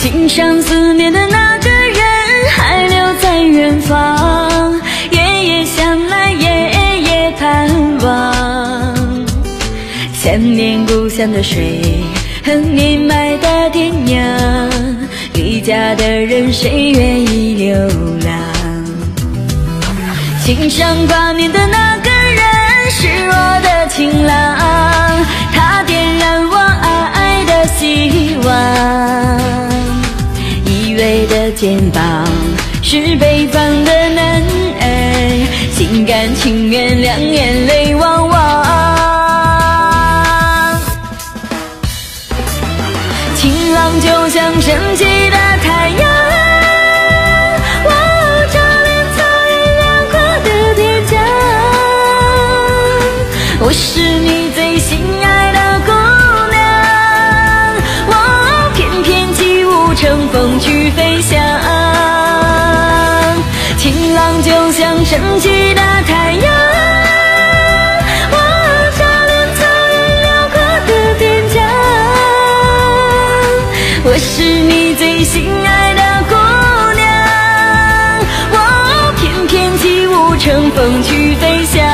心上思念的那个人还留在远方，夜夜想来，夜夜盼望。想念故乡的水和年迈的爹娘，离家的人谁愿意流浪？心上挂念的那个人是我的情郎，他点燃我爱的希望。肩膀是北方的男儿，心甘情愿，两眼泪汪汪。情郎就像升起的太阳。像升起的太阳，我照亮草原辽阔的边疆。我是你最心爱的姑娘，我翩翩起舞，乘风去飞翔。